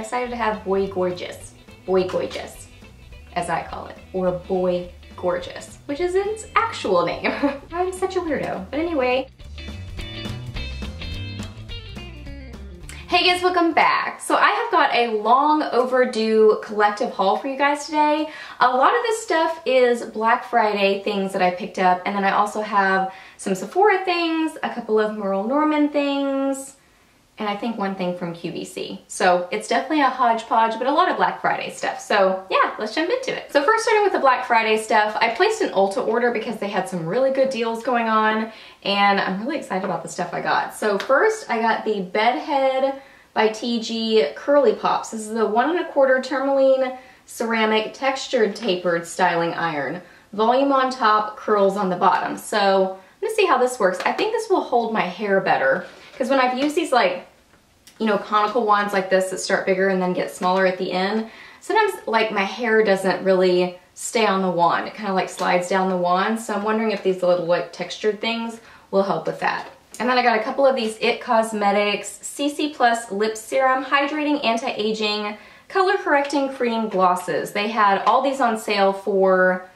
I decided to have Boy Gorgeous. Boy Gorgeous, as I call it, or Boy Gorgeous, which is its actual name. I'm such a weirdo. But anyway, Hey guys, welcome back. So I have got a long overdue collective haul for you guys today. A lot of this stuff is Black Friday things that I picked up, and then I also have some Sephora things, a couple of Merle Norman things, and I think one thing from QVC. So it's definitely a hodgepodge, but a lot of Black Friday stuff. So yeah, let's jump into it. So first starting with the Black Friday stuff, I placed an Ulta order because they had some really good deals going on, and I'm really excited about the stuff I got. So first I got the Bedhead by Tigi Curlipops. This is the one and a quarter tourmaline ceramic textured tapered styling iron. Volume on top, curls on the bottom. So let's see how this works. I think this will hold my hair better because when I've used these like you know, conical wands like this that start bigger and then get smaller at the end, sometimes like my hair doesn't really stay on the wand. It kind of like slides down the wand. So I'm wondering if these little like textured things will help with that. And then I got a couple of these IT Cosmetics CC Plus Lip Serum Hydrating Anti-Aging Color Correcting Cream Glosses. They had all these on sale for,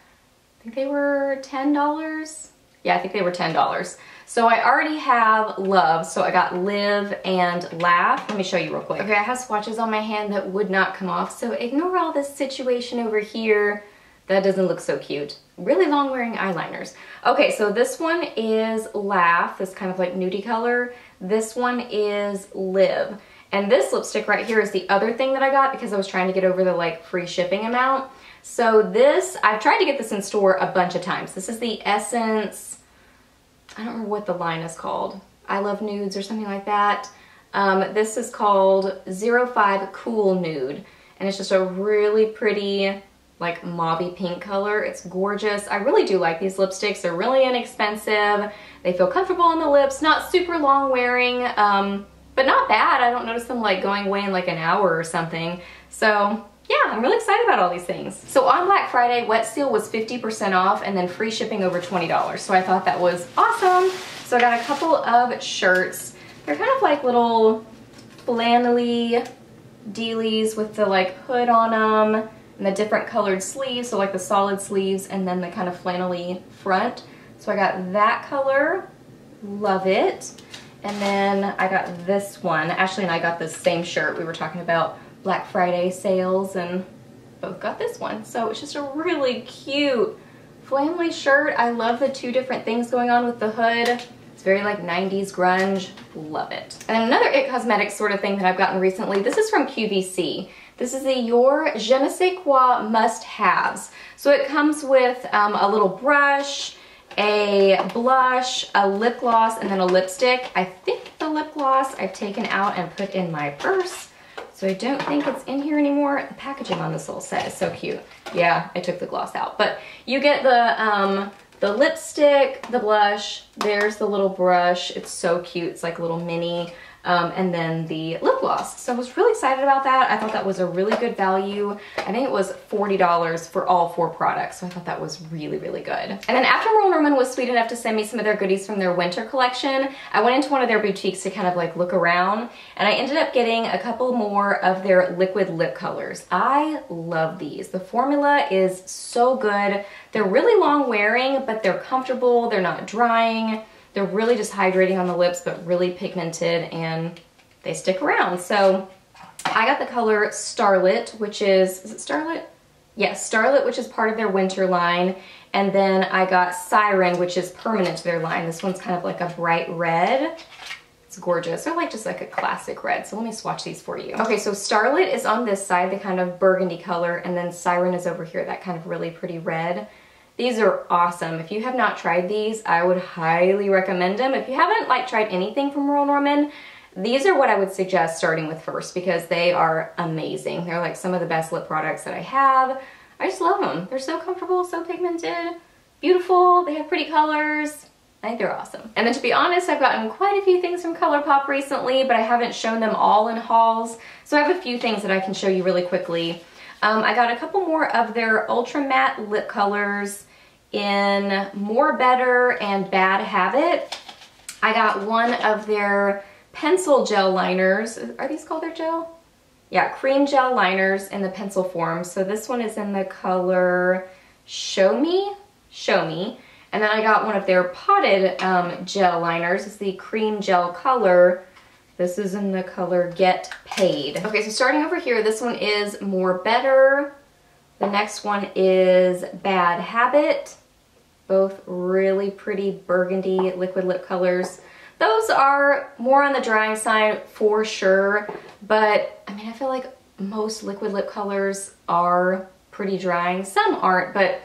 I think they were $10? Yeah, I think they were $10. So I already have Love, so I got Live and Laugh. Let me show you real quick. Okay, I have swatches on my hand that would not come off, so ignore all this situation over here. That doesn't look so cute. Really long wearing eyeliners. Okay, so this one is Laugh, this kind of like nudie color. This one is Live. And this lipstick right here is the other thing that I got because I was trying to get over the like free shipping amount. So this, I've tried to get this in store a bunch of times. This is the Essence I don't remember what the line is called. I Love Nudes or something like that. Um, this is called 05 Cool Nude. And it's just a really pretty, like mauvey pink color. It's gorgeous. I really do like these lipsticks. They're really inexpensive. They feel comfortable on the lips, not super long wearing, um, but not bad. I don't notice them like going away in like an hour or something. So yeah, I'm really excited about all these things. So on Black Friday, Wet Seal was 50% off and then free shipping over $20. So I thought that was awesome. So I got a couple of shirts. They're kind of like little flannelly dealies with the like hood on them and the different colored sleeves. So like the solid sleeves and then the kind of flannelly front. So I got that color, love it. And then I got this one. Ashley and I got the same shirt we were talking about Black Friday sales and both got this one. So it's just a really cute flannelly shirt. I love the two different things going on with the hood. It's very like 90s grunge, love it. And another IT Cosmetics sort of thing that I've gotten recently, this is from QVC. This is the Your Je ne sais quoi must-haves. So it comes with um, a little brush, a blush, a lip gloss, and then a lipstick. I think the lip gloss I've taken out and put in my purse. So I don't think it's in here anymore. The packaging on this little set is so cute. Yeah, I took the gloss out. But you get the, um, the lipstick, the blush, there's the little brush. It's so cute. It's like a little mini um, and then the lip gloss. So I was really excited about that. I thought that was a really good value. I think it was $40 for all four products, so I thought that was really, really good. And then after Merle Norman was sweet enough to send me some of their goodies from their winter collection, I went into one of their boutiques to kind of like look around, and I ended up getting a couple more of their liquid lip colors. I love these. The formula is so good. They're really long wearing, but they're comfortable, they're not drying. They're really just hydrating on the lips, but really pigmented and they stick around. So I got the color Starlet, which is, is it Starlet? Yes, Starlet, which is part of their winter line. And then I got Siren, which is permanent to their line. This one's kind of like a bright red. It's gorgeous. They're like just like a classic red. So let me swatch these for you. Okay, so Starlet is on this side, the kind of burgundy color, and then Siren is over here, that kind of really pretty red. These are awesome. If you have not tried these, I would highly recommend them. If you haven't like tried anything from Merle Norman, these are what I would suggest starting with first because they are amazing. They're like some of the best lip products that I have. I just love them. They're so comfortable, so pigmented, beautiful. They have pretty colors. I think they're awesome. And then to be honest, I've gotten quite a few things from ColourPop recently, but I haven't shown them all in hauls. So I have a few things that I can show you really quickly. Um, I got a couple more of their Ultra Matte lip colors in More Better and Bad Habit. I got one of their pencil gel liners. Are these called their gel? yeah, cream gel liners in the pencil form. So this one is in the color Show Me, Show Me. And then I got one of their potted um, gel liners. It's the cream gel color. This is in the color Get Paid. Okay, so starting over here, this one is More Better. The next one is Bad Habit. Both really pretty burgundy liquid lip colors. Those are more on the drying side for sure, but I mean, I feel like most liquid lip colors are pretty drying. Some aren't, but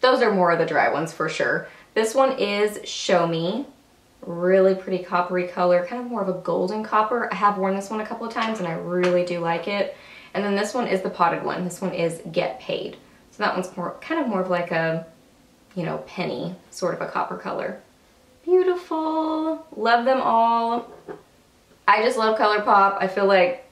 those are more of the dry ones for sure. This one is Show Me. Really pretty coppery color, kind of more of a golden copper. I have worn this one a couple of times and I really do like it. And then this one is the potted one. This one is Get Paid. So that one's more, kind of more of like a, you know, penny, sort of a copper color. Beautiful. Love them all. I just love ColourPop. I feel like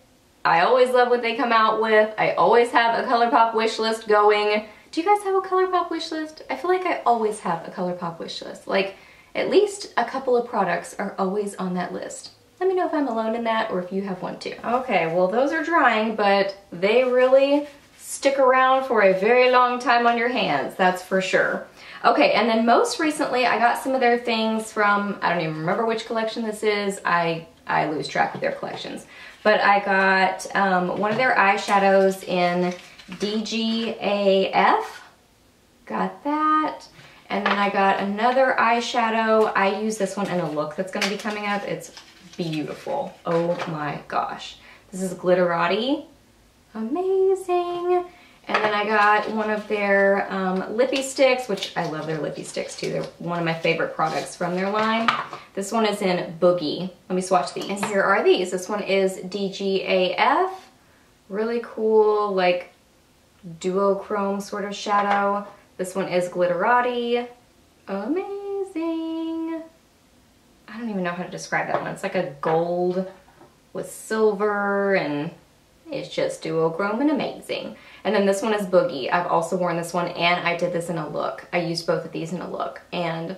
I always love what they come out with. I always have a ColourPop wish list going. Do you guys have a ColourPop wish list? I feel like I always have a ColourPop wish list. Like, at least a couple of products are always on that list. Let me know if I'm alone in that or if you have one too. Okay, well those are drying, but they really stick around for a very long time on your hands, that's for sure. Okay, and then most recently I got some of their things from, I don't even remember which collection this is. I, I lose track of their collections but I got um, one of their eyeshadows in DGAF. Got that. And then I got another eyeshadow. I use this one in a look that's gonna be coming up. It's beautiful. Oh my gosh. This is Glitterati. Amazing. And then I got one of their um, Lippie Stix, which I love their Lippie Stix too. They're one of my favorite products from their line. This one is in Boogie. Let me swatch these. And here are these. This one is DGAF. Really cool, like duochrome sort of shadow. This one is Glitterati. Amazing. I don't even know how to describe that one. It's like a gold with silver and it's just duochrome and amazing. And then this one is Boogie. I've also worn this one and I did this in a look. I used both of these in a look and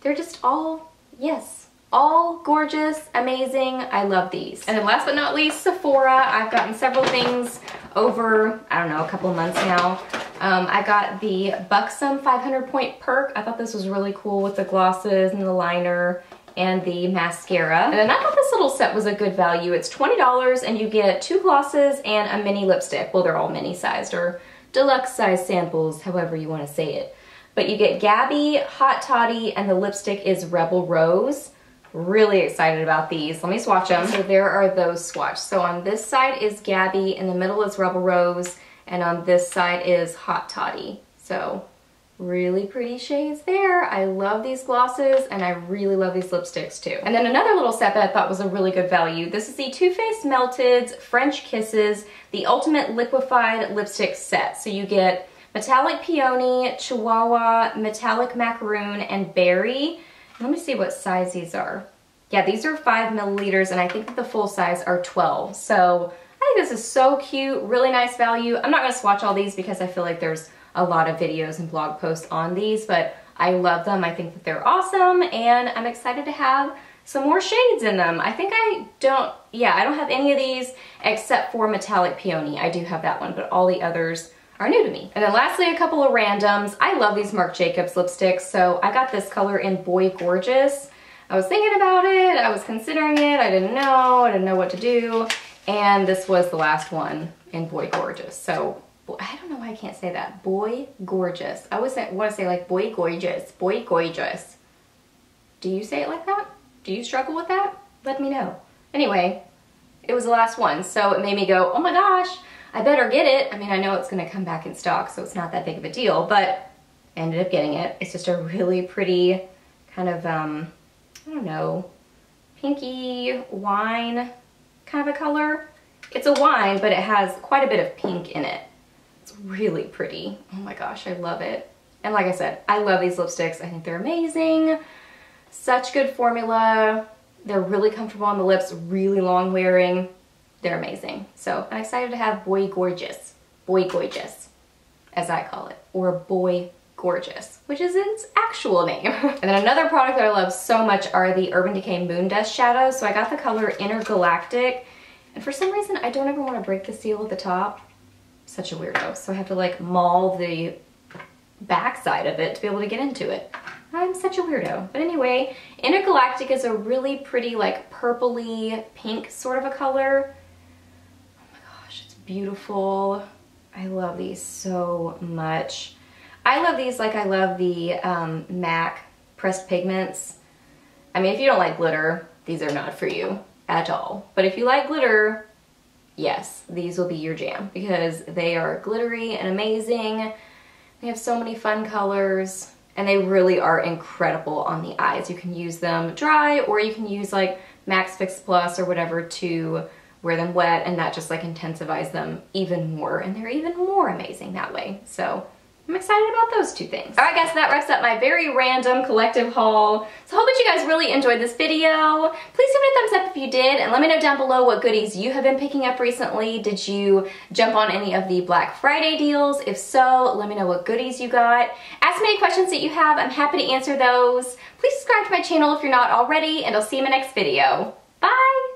they're just all, yes, all gorgeous, amazing. I love these. And then last but not least, Sephora. I've gotten several things over, I don't know, a couple months now. Um, I got the Buxom 500 Point Perk. I thought this was really cool with the glosses and the liner and the mascara. And I thought this little set was a good value. It's $20 and you get two glosses and a mini lipstick. Well, they're all mini sized or deluxe size samples, however you want to say it. But you get Gabby, Hot Toddy, and the lipstick is Rebel Rose. Really excited about these. Let me swatch them. So there are those swatches. So on this side is Gabby, in the middle is Rebel Rose, and on this side is Hot Toddy. So really pretty shades there. I love these glosses and I really love these lipsticks too. And then another little set that I thought was a really good value. This is the Too Faced Melteds French Kisses, the Ultimate Liquefied Lipstick Set. So you get Metallic Peony, Chihuahua, Metallic Macaroon, and Berry. Let me see what size these are. Yeah, these are five milliliters and I think the full size are 12. So think this is so cute, really nice value. I'm not gonna swatch all these because I feel like there's a lot of videos and blog posts on these, but I love them. I think that they're awesome and I'm excited to have some more shades in them. I think I don't, yeah, I don't have any of these except for Metallic Peony. I do have that one, but all the others are new to me. And then lastly, a couple of randoms. I love these Marc Jacobs lipsticks, so I got this color in Boy Gorgeous. I was thinking about it, I was considering it, I didn't know, I didn't know what to do, and this was the last one in Boy Gorgeous. So I don't know why I can't say that. Boy gorgeous. I always want to say like boy gorgeous. Boy gorgeous. Do you say it like that? Do you struggle with that? Let me know. Anyway, it was the last one, so it made me go, oh my gosh, I better get it. I mean, I know it's gonna come back in stock, so it's not that big of a deal, but I ended up getting it. It's just a really pretty kind of, um, I don't know, pinky wine kind of a color. It's a wine, but it has quite a bit of pink in it. It's really pretty. Oh my gosh, I love it. And like I said, I love these lipsticks. I think they're amazing. Such good formula. They're really comfortable on the lips, really long wearing. They're amazing. So I'm excited to have Boy Gorgeous. Boy Gorgeous, as I call it. Or Boy Gorgeous, which is its actual name. and then another product that I love so much are the Urban Decay Moondust Shadows. So I got the color Intergalactic And for some reason, I don't ever want to break the seal at the top. Such a weirdo. So I have to like maul the back side of it to be able to get into it. I'm such a weirdo. But anyway, Intergalactic is a really pretty like purpley pink sort of a color. Oh my gosh, it's beautiful. I love these so much. I love these like I love the um, MAC pressed pigments. I mean, if you don't like glitter, these are not for you at all. But if you like glitter, yes, these will be your jam because they are glittery and amazing. They have so many fun colors and they really are incredible on the eyes. You can use them dry or you can use like Max Fix Plus or whatever to wear them wet and that just like intensifies them even more and they're even more amazing that way. So I'm excited about those two things. All right guys, so that wraps up my very random collective haul. So I hope that you guys really enjoyed this video. Please give it a thumbs up if you did and let me know down below what goodies you have been picking up recently. Did you jump on any of the Black Friday deals? If so, let me know what goodies you got. Ask me any questions that you have. I'm happy to answer those. Please subscribe to my channel if you're not already and I'll see you in my next video. Bye!